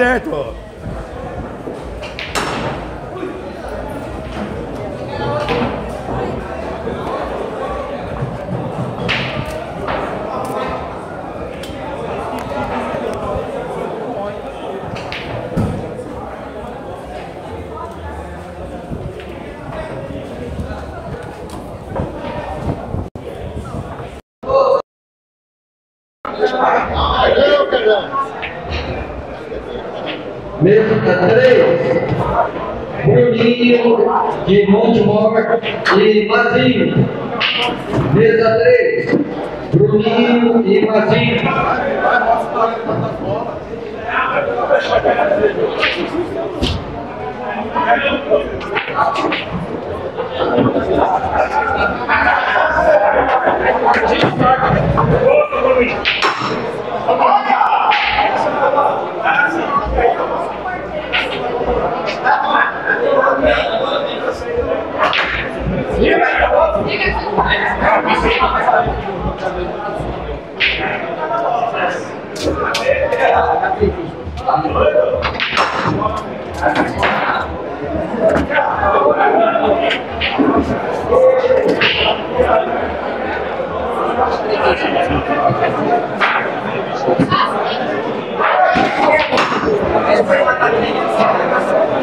certo. Mesa 3, Bruninho de Montemor e Mazinho. Mesa 3, Bruninho e Mazinho. Pessoal,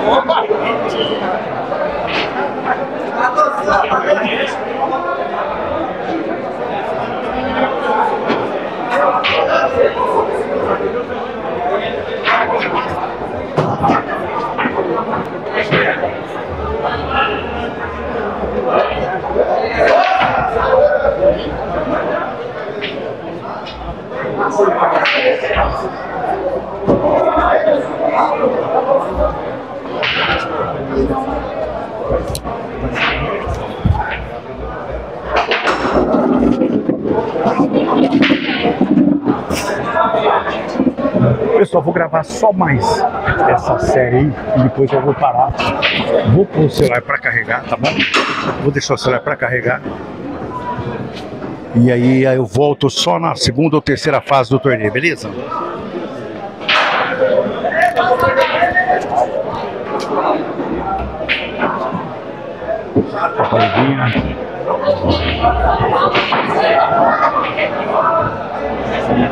vou gravar só mais essa série aí e depois eu vou parar. Vou pôr o celular para carregar, tá bom? Vou deixar o celular para carregar. E aí eu volto só na segunda ou terceira fase do torneio, beleza? Papaidinha.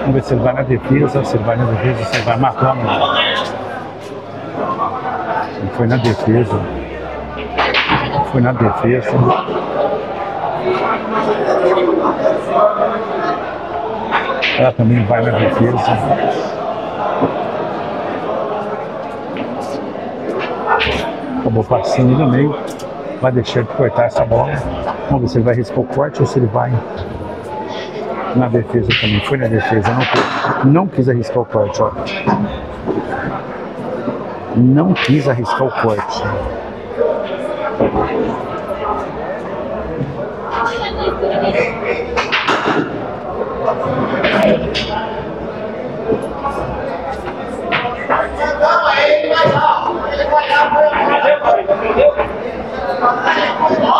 Vamos ver se ele vai na defesa, se ele vai na defesa, se ele vai matando. Ele foi na defesa. Foi na defesa. Ela também vai na defesa. Acabou passando no meio. Vai deixar de cortar essa bola. Vamos ver se ele vai riscar o corte ou se ele vai na defesa também. Foi na defesa. Não, quis- não quis arriscar o corte, ó. Não quis arriscar o corte. Eu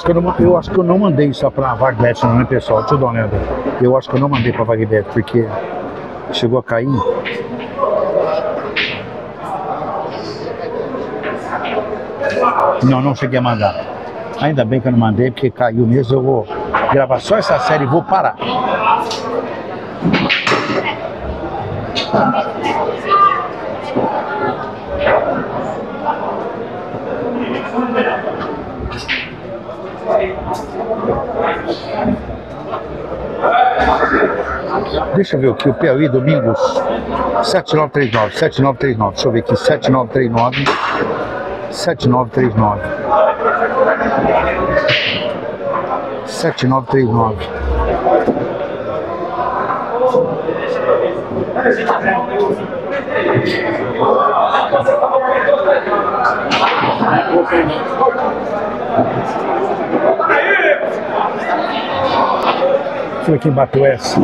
acho que eu não, eu acho que eu não mandei só pra Vagbet, não, né, pessoal? Deixa eu dar uma olhada. Eu acho que eu não mandei pra Vagbet, porque chegou a cair. Não, não cheguei a mandar. Ainda bem que eu não mandei, porque caiu mesmo. Eu vou gravar só essa série e vou parar. Deixa eu ver aqui, o Piauí Domingos 7939, 7939. Deixa eu ver aqui, 7939. 7939. 7939. Deixa eu ver quem bateu essa.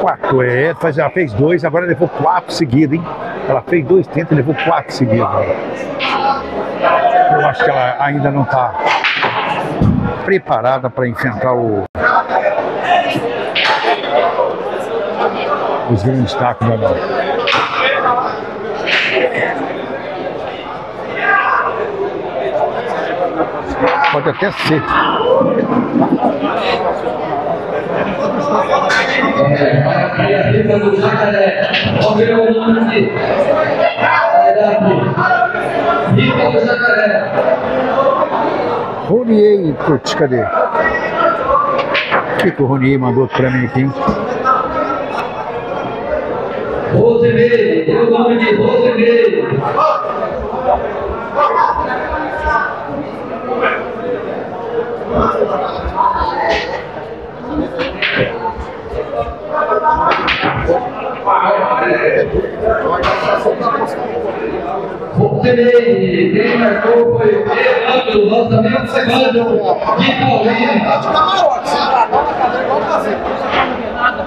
Quatro, é. Faz, ela fez dois, agora levou quatro seguidos, hein? Ela fez dois tentos e levou quatro seguidos. Eu acho que ela ainda não está preparada para enfrentar o. Os grandes tacos da não. Pode até ser. É, para a criativa do jacaré. Ouviu o nome aqui? Sai daqui. Ripa do jacaré. Ronier, putz, cadê? O que, que o Ronier mandou pra mim aqui? hein? Rosemary, tem o nome de Rosemary. Rosemary, quem marcou foi Evandro, lançamento Evandro de Paulinho. Tá de camarote, sentado lá na cadeira igual fazer.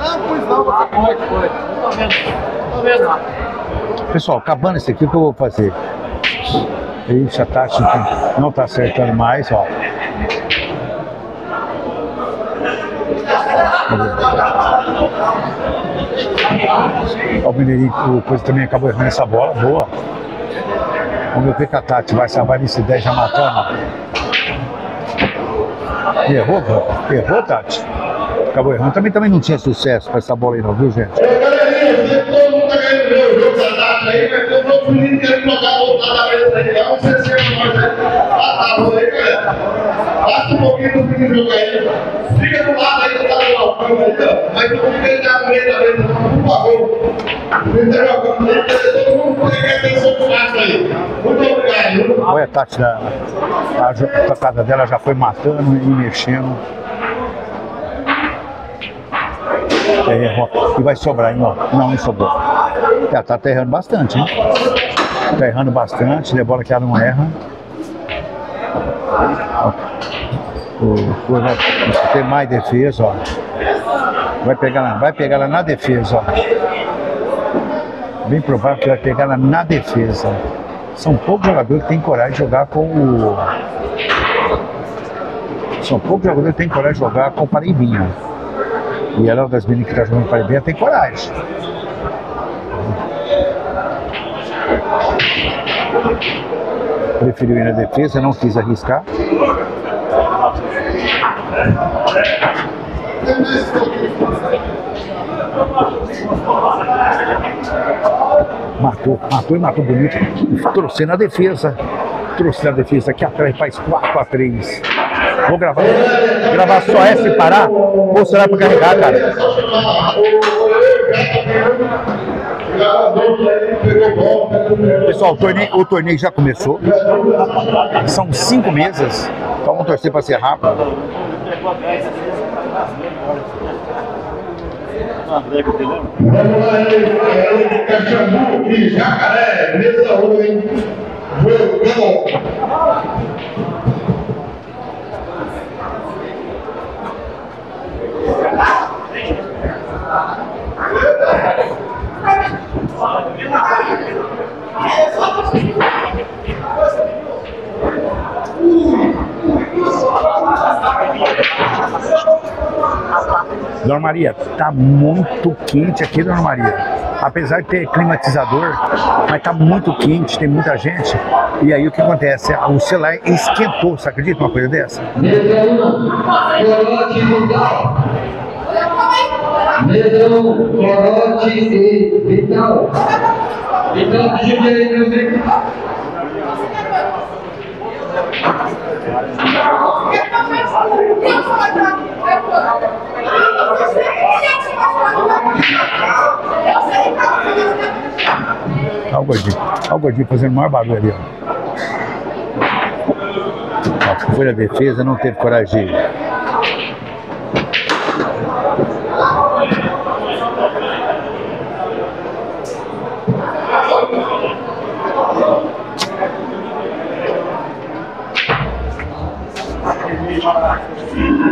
Não, pois não, pode, foi. Tô vendo, tô vendo. Pessoal, acabando esse aqui, o que eu vou fazer? Ixi, a aqui não tá acertando mais. Ó, o Mineirinho, o coisa também acabou errando essa bola, boa. Vamos ver que Tati vai salvar nesse 10 já matando. Errou? Errou, Tati? Acabou errando. Também, também não tinha sucesso com essa bola aí não, viu, gente? Todo mundo tá jogo da data aí, jogar voltar da mesa aí pra nós aí. Passa a bola aí, galera. Passa um pouquinho pro menino jogar aí. Fica do lado aí do cara do balcão aí, ó. Mas todo mundo querendo dar a meia da mesa, por favor. Tá aí, todo mundo quer atenção pro Márcio aí. Muito obrigado. Olha a Tati, da, a jo- a tocada dela já foi matando e mexendo. É, ó, e vai sobrar, hein, ó. Não, não sobrou. Ela tá errando bastante, hein? Tá errando bastante, de bola que ela não erra. O, ter mais defesa, ó. Vai pegar, ela- vai pegar ela na defesa, ó. Bem provável que vai pegar ela na defesa. São poucos jogadores que têm coragem de jogar com o. São poucos jogadores que têm coragem de jogar com o Paraibinha. E ela é uma das meninas que está jogando Paraibinha, tem coragem. Preferiu ir na defesa, não quis arriscar. Matou, matou e matou bonito. Trouxe na defesa. Trouxe na defesa aqui atrás, faz 4 a 3. Vou gravar. Gravar só essa e parar? Ou será pra carregar, cara? Pessoal, o torneio, o torneio já começou. São cinco mesas. Então vamos torcer para ser rápido. Vamos lá, ele, ele, Caxambu e Jacaré, mesa 1, hein? Jogão. Dona Maria, tá muito quente aqui, Dona Maria. Apesar de ter climatizador, mas tá muito quente, tem muita gente. E aí o que acontece? O celular esquentou, você acredita uma coisa dessa? Mesa 1, Corote e Vital. Mesa 1, Corote e Vital. Vital, ajude aí, meu amigo. Olha o gordinho. Olha o gordinho fazendo o maior barulho ali, ó. folha na defesa, não teve coragem de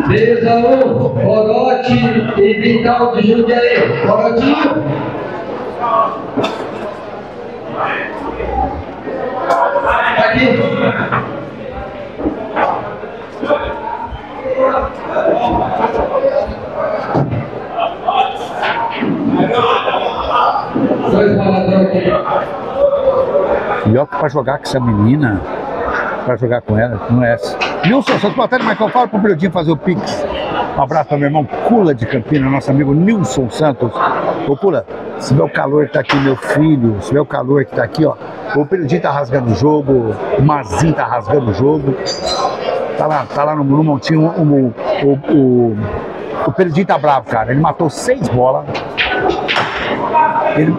Beleza, 1, Corote e Vital de Jundiaí. Corotinho. Aqui. Dois aqui. Pior que pra jogar com essa menina, pra jogar com ela, não é essa. Nilson, seus botaram, Michael, fala pro Periodinho fazer o Pix. Um abraço para meu irmão Cula de Campina, nosso amigo Nilson Santos. Ô Cula, se vê o calor que tá aqui, meu filho, se vê o calor que tá aqui, ó. O Periodinho tá rasgando o jogo, o Mazinho tá rasgando o jogo. Tá lá, tá lá no, no montinho, o, o, o, o, o Periodinho tá bravo, cara. Ele matou seis bolas. Ele,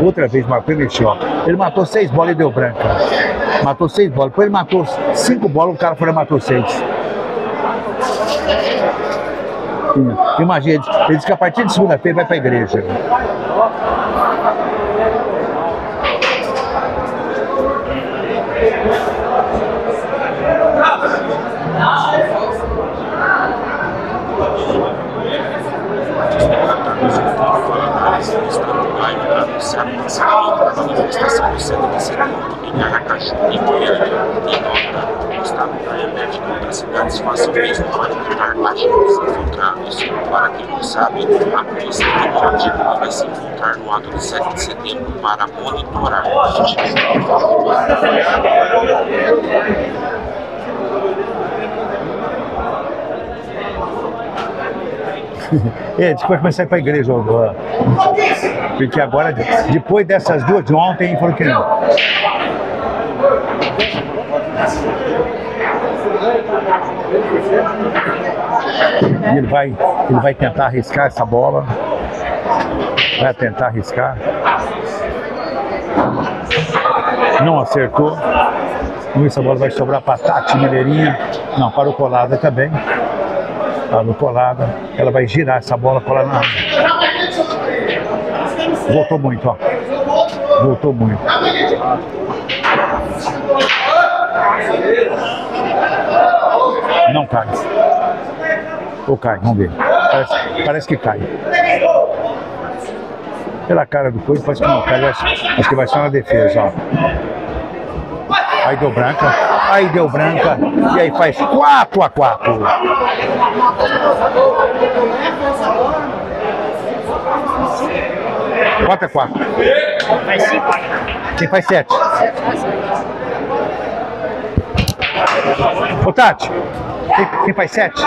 outra vez ele mexeu, ó. Ele matou seis bolas e deu branca. Matou seis bolas. Depois ele matou cinco bolas, o cara foi e matou seis. Imagina, ele, disse que a partir de segunda-feira vai igreja. o lançamento da manifestação do Centro de em Aracaju e Goiânia. Em o Estado da remete que outras cidades façam o mesmo para evitar agentes infiltrados. Para quem não sabe, a Polícia Federal de Lula vai se ato de 7 de setembro para monitorar É, disse que vai começar a ir pra igreja. ó, ó. Porque agora, depois dessas duas de ontem, falou que não. Ele vai, ele vai tentar arriscar essa bola. Vai tentar arriscar. Não acertou. Com isso a bola vai sobrar para Tati Mineirinha. Não, para o Colada também. Para o Colada. Ela vai girar essa bola lá na Voltou muito, ó. Voltou muito. Não cai. Ou cai, vamos ver. Parece, parece que cai. Pela cara do coisa, parece que não cai. Acho, que vai ser uma defesa, ó. Aí deu branca. Aí deu branca. E aí faz 4 a 4 4 a 4 Faz cinco. Quem faz 7? Ô Tati, quem, quem faz 7?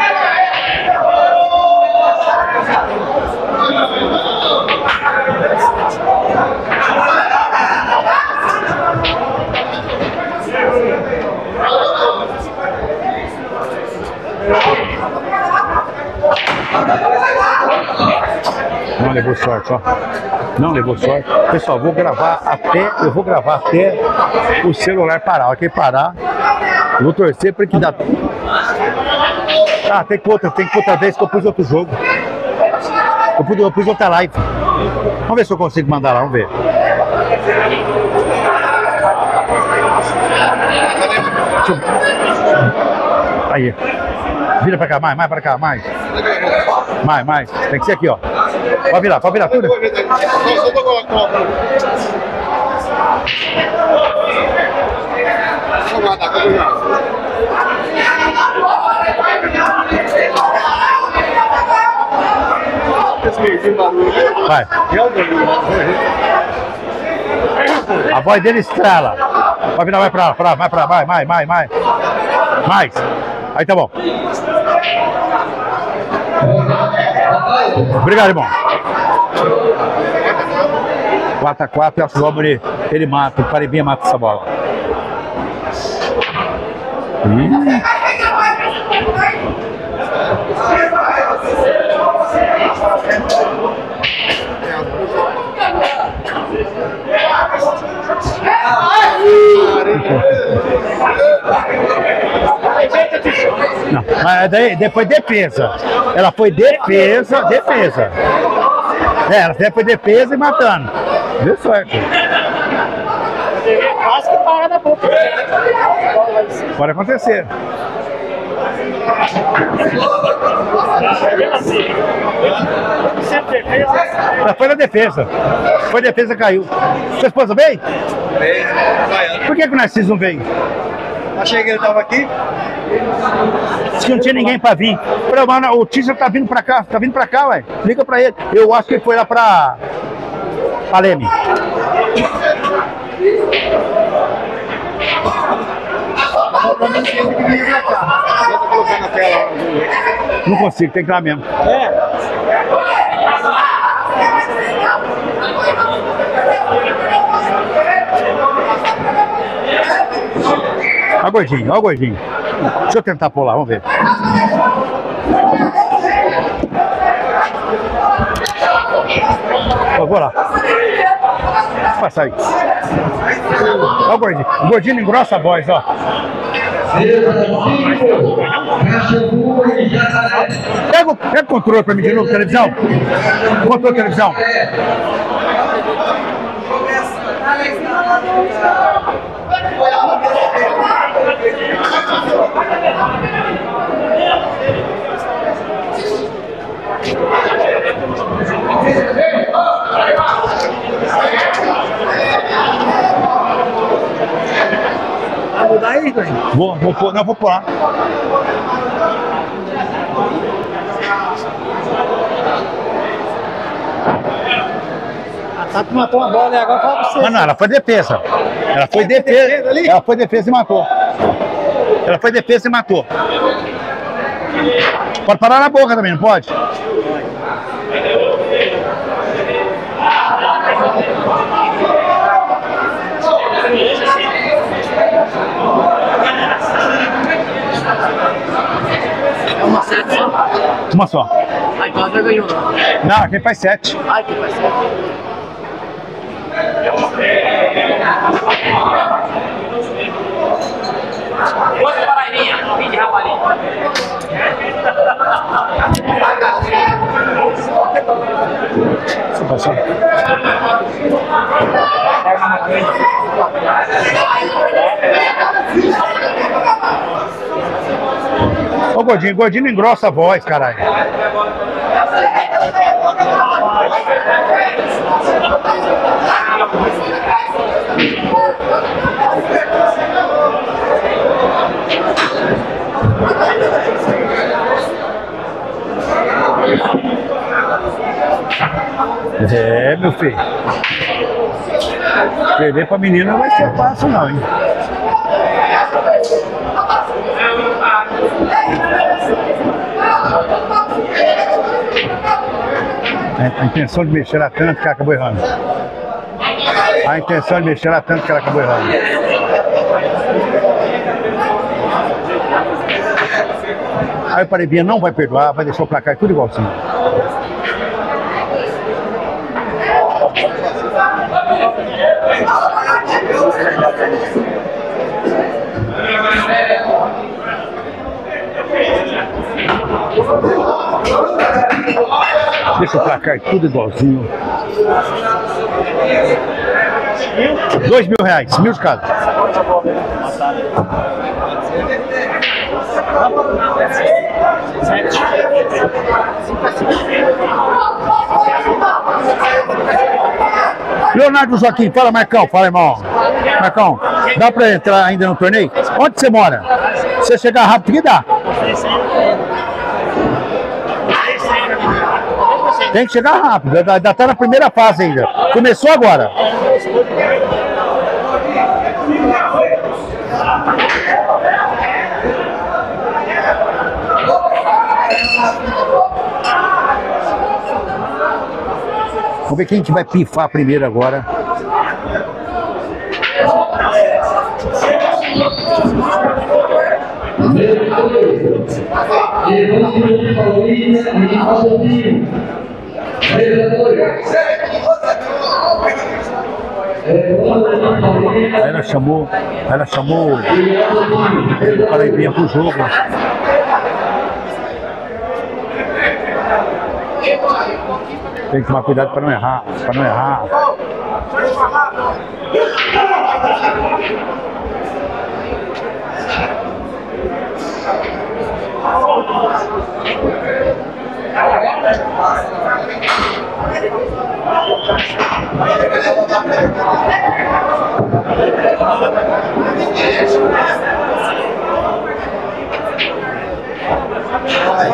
Levou sorte, ó. Não levou sorte. Pessoal, vou gravar até, eu vou gravar até o celular parar. A hora que ele parar, vou torcer para que dá. Ah, tem que outra, tem que outra vez que eu pus outro jogo. Eu pus, eu pus outra live. Vamos ver se eu consigo mandar lá, vamos ver. Aí. Vira pra cá, mais, mais pra cá, mais. Mais, mais. Tem que ser aqui, ó. Pode virar, pode virar tudo. Vai. A voz dele estrala. Pode virar, vai pra lá, vai pra vai, mais, mais, mais. Mais. Aí tá bom. Obrigado, irmão. 4x4 e a Sobre ele mata, o Paribinha mata essa bola. Ih. Não, mas daí, depois defesa. Ela foi defesa, defesa. É, ela foi defesa e matando. Deu certo. Quase que para na boca. Pode acontecer. Ela foi na defesa. Foi na defesa, caiu. Sua esposa veio? Por que, que o Narciso não veio? Achei que ele tava aqui. Disse que não tinha ninguém pra vir. Falei, mano, o Tícia tá vindo pra cá, tá vindo pra cá, ué. Liga pra ele. Eu acho que ele foi lá pra. pra Leme. Pra mim, tem que vir pra cá. Tenta colocar na tela. Não consigo, tem que ir lá mesmo. É. Ó o gordinho, ó o gordinho. Deixa eu tentar pular, vamos ver. Ó, vou lá. Passa aí. Ó o gordinho. O gordinho engrossa a voz, ó. Pega pega o controle pra mim de novo, televisão. Controle televisão. Vai mudar aí, Dani? Vou, vou pôr, não, vou pular. A Tati matou uma bola e agora fala pra você. Mas não, ela foi defesa. Ela foi defesa. Ela foi defesa e matou. Ela foi defesa e matou. Pode parar na boca também, não pode? É uma sete só. Uma só. Ah, então ela já ganhou, não. Não, quem faz sete. Ai, que vai ser. Outra fim de rapalinha. Você Gordinho não engrossa a voz, caralho. É, meu filho. Perder pra menina vai ser fácil não, hein? A intenção de mexer era tanto que ela acabou errando. A intenção de mexer era tanto que ela acabou errando. Aí o Parebinha não vai perdoar, vai deixar o placar tudo igualzinho. Deixa o placar tudo igualzinho. Dois mil reais, mil de cada. Leonardo Joaquim, fala Marcão, fala irmão. Marcão, dá pra entrar ainda no torneio? Onde você mora? Se você chegar rápido, dá. Tem que chegar rápido, ainda ainda tá na primeira fase ainda. Começou agora. Vamos ver quem que vai pifar primeiro agora. Aí ela chamou, ela chamou e Alvinho. o Paraibinha pro jogo. Tem que tomar cuidado para não errar, para não errar.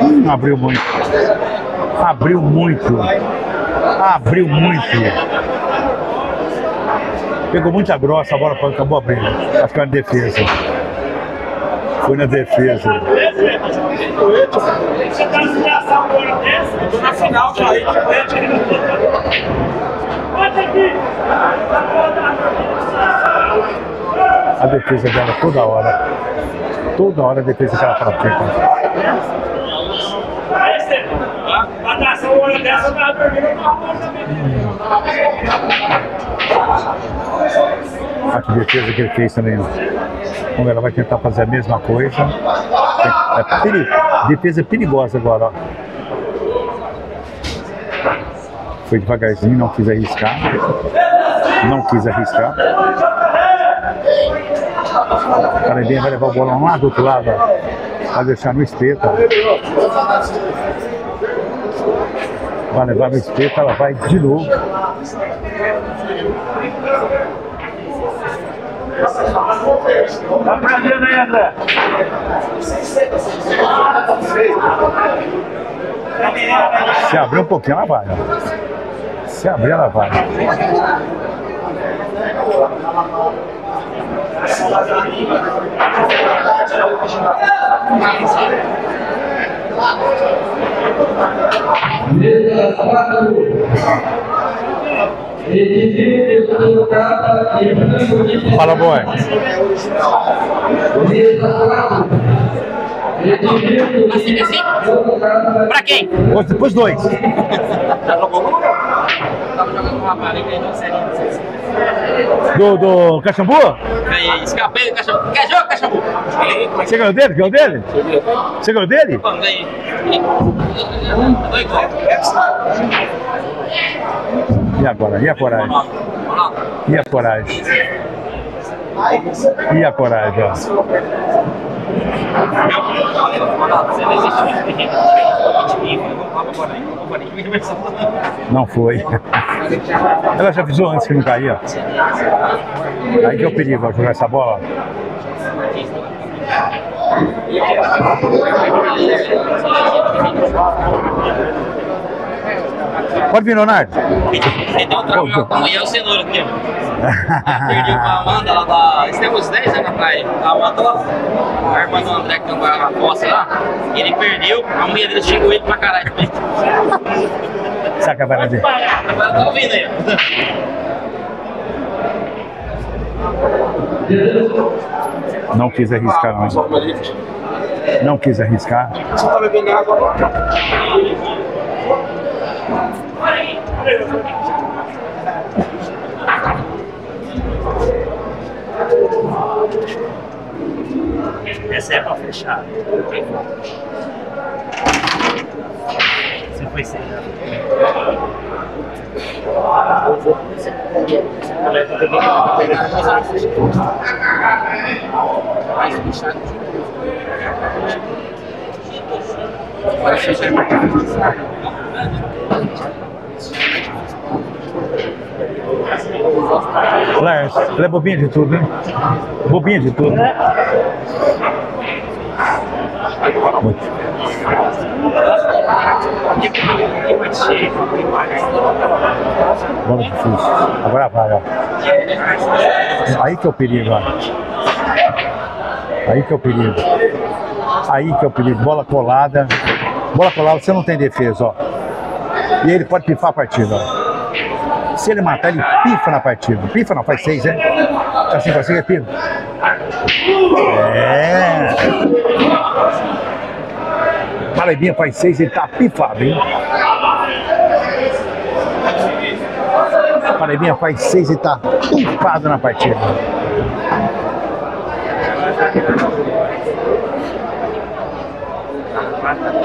Hum, abriu muito. Abriu muito. Abriu muito. Pegou muita grossa, a bola acabou abrindo. Acho que era defesa. Foi na defesa. A defesa dela toda hora. Toda hora a defesa que ela pratica. Dar essa hora dessa, eu tava dormindo com a mão também. A defesa que ele fez também. Como ela vai tentar fazer a mesma coisa. É peri- defesa perigosa agora, ó. Foi devagarzinho, não quis arriscar. Não quis arriscar. O Parabéns vai levar o bolão lá do outro lado. Vai deixar no espeto. Vai levar no espeto, ela vai de novo. Tá aprendendo aí, André? Se abrir um pouquinho, ela vai. ó. Se abrir, ela vai. Mesa 4. Edifício colocada em branco de Fala, boy. Mesa 4. Edifício colocada Pra quem? Depois dois. Já jogou Tava jogando com o rapaz ali, ganhou série. Do, do Caxambu? Ganhei, escapei do cachorro. Quer jogo, cachorro? Ganhei, como é Você ganhou dele? Ganhou dele? Você ganhou dele? Ganhei. E agora? E a coragem? E a coragem? E a coragem, ó. Não foi. Ela já avisou antes que não caía. Aí que é o perigo, ó, jogar essa bola. Pode vir, Leonardo. Perdeu o trabalho com a mulher, o cenoura aqui, ó. Perdeu com a Amanda lá da. Isso tem uns 10 anos atrás. A Amanda lá, a irmã do André que trabalha na costa lá, ele perdeu, a mulher dele xingou ele pra caralho. Saca a vara dele. Agora tá ouvindo aí. Não quis arriscar, não. Não quis arriscar. Você tá bebendo água agora? Essa é pra fechar. Você foi sem. Lars, ela é bobinha de tudo, né? Bobinha de tudo. Muito. Bola difícil. Agora vai, ó. Aí que é o perigo, ó. Aí que é o perigo. Aí que é o perigo. Bola colada. Bola colada, você não tem defesa, ó. E ele pode pifar a partida. Se ele matar, ele pifa na partida. Pifa não, faz seis, né? Assim, assim é pifa. É. Paraibinha faz seis, ele tá pifado, hein? Paraibinha faz seis e tá pifado na partida.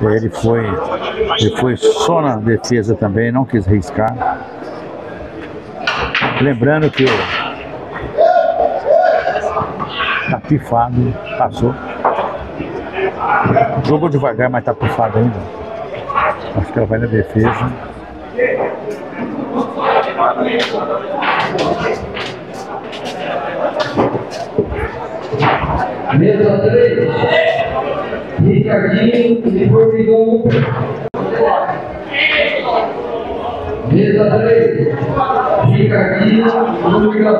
Ele foi, ele foi só na defesa também, não quis riscar. Lembrando que o tá pifado, passou. Jogou devagar, mas tá pifado ainda. Acho que ela vai na defesa. Mesa 3. Ricardinho e Formigão. Mesa 3. Ricardinho e Formigão.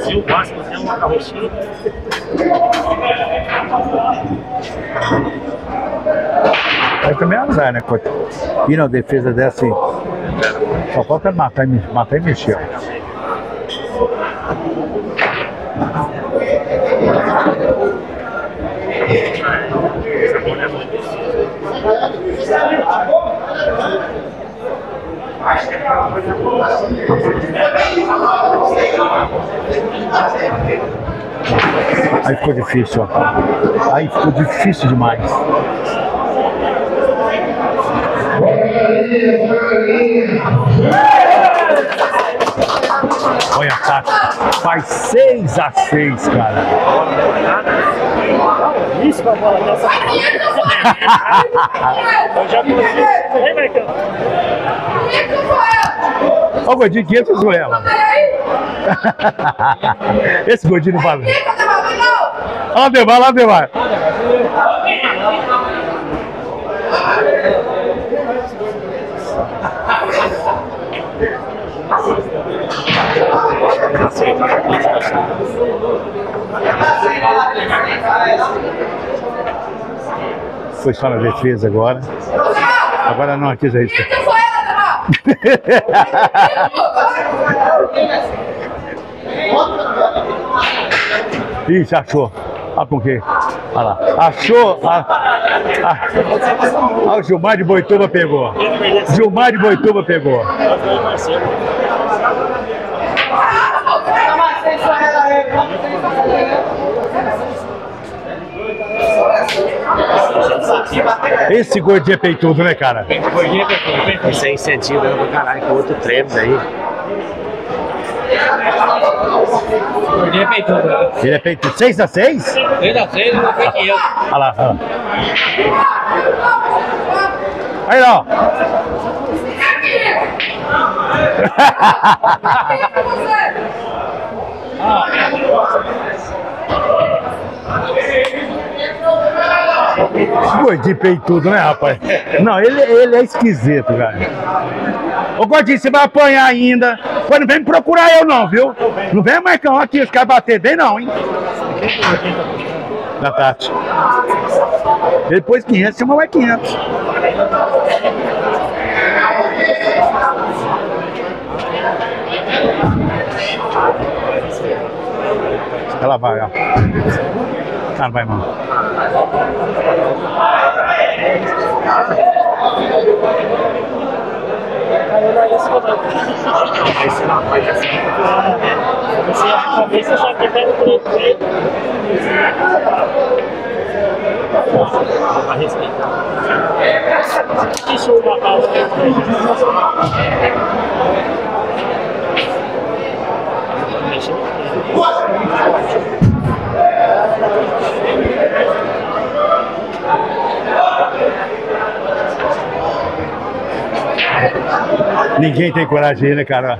Se o máximo é uma carrocinha. Aí também é azar, né? coita? E na defesa dessa, assim, só falta matar e, matar e mexer. Aí ficou difícil, ó. Aí ficou difícil demais. Olha, tá. Faz 6 a 6 cara. Isso, bola dessa. Eu já consigo. Vem, Marcão. Ó, o gordinho 500 zoela. Esse gordinho não vale. Olha lá, Demar, lá, Demar. Foi só na defesa agora. Agora não quis isso. Já achou. Olha com quem? Olha lá. Achou. Ah, ah, ah, o Gilmar de Boituva pegou. Gilmar de Boituva pegou. Esse gordinho é peitudo, né, cara? Isso aí incentiva ela pra caralho, que o outro treme daí. Gordinho é peitudo, né? Ele é peitudo. 6 a 6? 6 a 6, não foi que eu. Olha lá, olha lá. Aí, ó. Gordinho peitudo, né, rapaz? Não, ele, ele é esquisito, cara. Ô, Gordinho, você vai apanhar ainda. Pô, não vem me procurar eu não, viu? Não vem, Marcão, aqui, os caras bater bem não, hein? Da Tati. Depois 500, chama mais 500. Ela vai, ó. Ah, não vai, mano. Você a cabeça já que pega por ele. Pra respeitar. Isso é uma pausa. Ninguém tem coragem né, cara?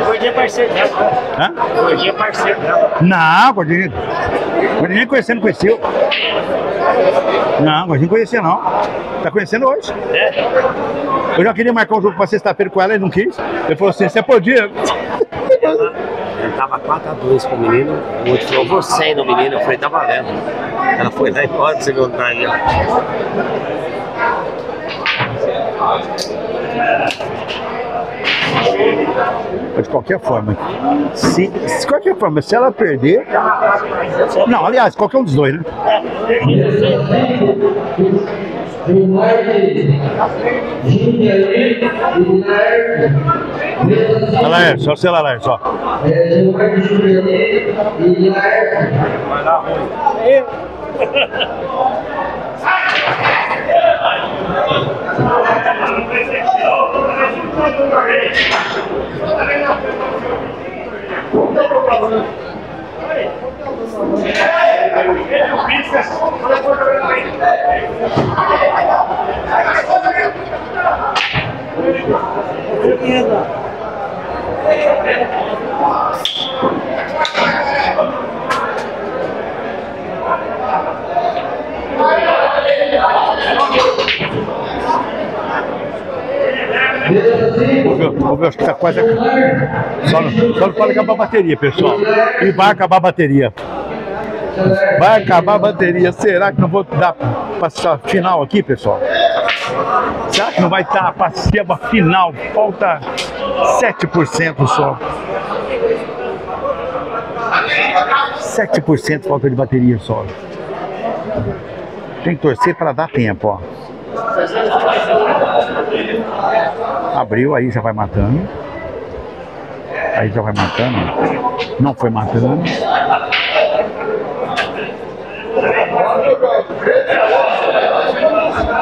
O gordinho é parceiro dela. Hã? O gordinho é parceiro dela. Não, Gordinho. Gordinho nem conhecendo, conheceu. Não, Gordinho conhecia não. Tá conhecendo hoje. É? Eu já queria marcar um jogo pra sexta-feira com ela e não quis. Ele falou assim, você podia. Tava 4x2 com o menino, o outro falou, você no menino, eu falei, tá valendo. Ela foi lá e pode você voltar ali, ó. Mas de qualquer forma, se, de qualquer forma, se ela perder. Não, aliás, qualquer um dos dois, né? Olha lá, é, só o celular, só. Vou ver, vou ver, acho que tá quase. Só não, só não pode acabar a bateria, pessoal. E vai acabar a bateria. Vai acabar a bateria. Será que não vou dar para final aqui, pessoal? Será que não vai estar a final? Falta 7% só. 7% falta de bateria só. Tem que torcer para dar tempo, ó. Abriu, aí já vai matando. Aí já vai matando. Não foi matando.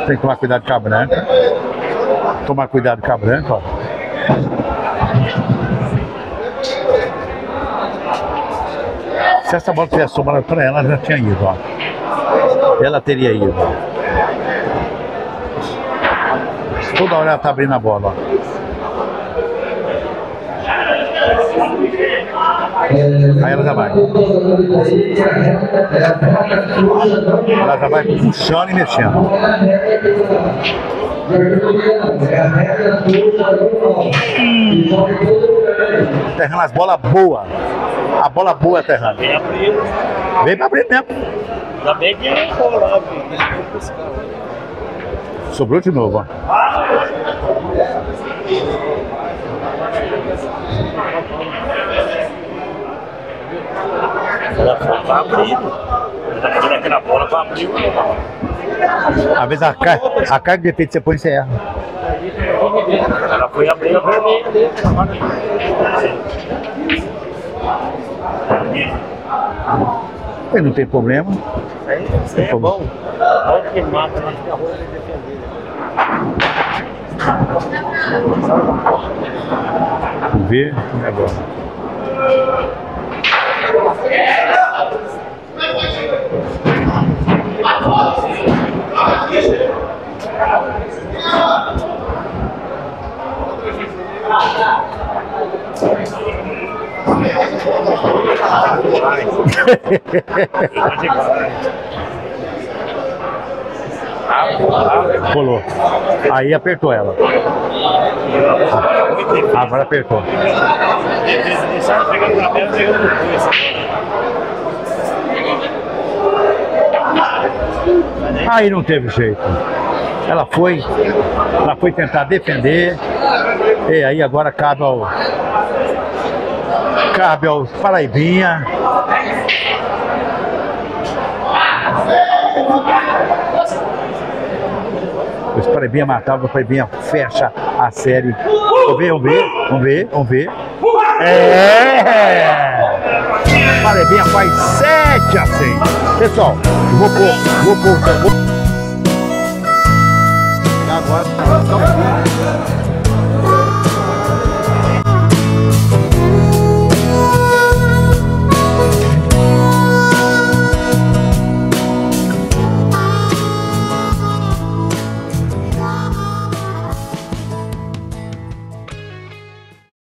Tem que tomar cuidado com a branca. Tomar cuidado com a branca, ó. Se essa bola tivesse sobrado para ela, já tinha ido, ó. Ela teria ido. Toda hora ela tá abrindo a bola, ó. Aí ela já vai. Ela já vai puxando e mexendo. Tá errando as bolas boas. A bola boa tá errando. Vem abrindo. Vem pra abrir mesmo. Ainda bem que ele foi lá, viu? Sobrou de novo, ó. Ela foi pra abrir. Ele tá aquela bola pra abrir. Às vezes a, car a carga de efeito você põe você erra. Ela foi abrir a vermelha Aí não tem problema. Isso aí é bom. Pode que mata, mas fica ruim de defender. Vamos ver. Agora. Colou. Aí apertou ela. Agora apertou. Aí não teve jeito. Ela foi, ela foi tentar defender. E aí agora cabe ao. Cabe ao Paraibinha. O Paraibinha matava, o Paraibinha fecha a série. Vamos ver, vamos ver, vamos ver, vamos ver. É! Paraibinha faz 7 a 6. Pessoal, vou pôr, vou pôr, vou... Agora,